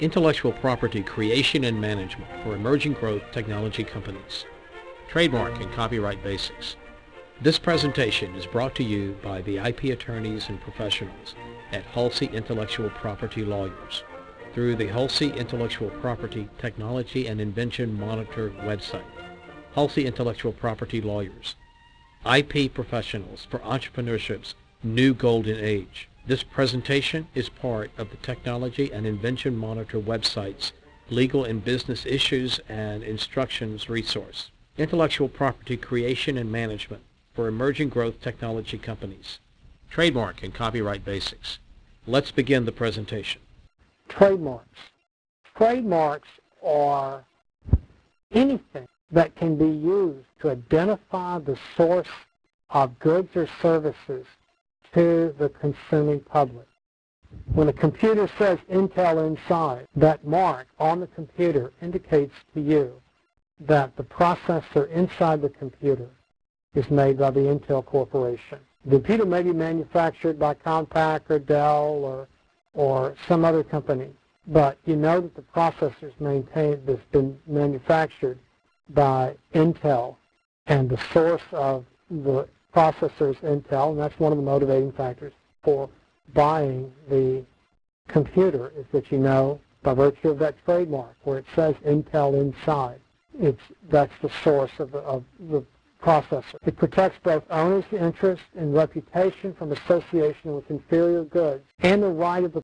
intellectual property creation and management for emerging growth technology companies, trademark and copyright basics. This presentation is brought to you by the IP attorneys and professionals at Hulsey Intellectual Property Lawyers through the Hulsey Intellectual Property Technology and Invention Monitor website. Hulsey Intellectual Property Lawyers, IP professionals for entrepreneurship's new golden age. This presentation is part of the Technology and Invention Monitor website's legal and business issues and instructions resource. Intellectual property creation and management for emerging growth technology companies. Trademark and copyright basics. Let's begin the presentation. Trademarks. Trademarks are anything that can be used to identify the source of goods or services to the consuming public. When a computer says Intel inside, that mark on the computer indicates to you that the processor inside the computer is made by the Intel Corporation. The computer may be manufactured by Compaq or Dell or, or some other company, but you know that the processor is maintained, that's been manufactured by Intel, and the source of the processor is Intel, and that's one of the motivating factors for buying the computer is that you know by virtue of that trademark where it says Intel inside, it's that's the source of the, of the processor. It protects both owners' interest and reputation from association with inferior goods and the right of the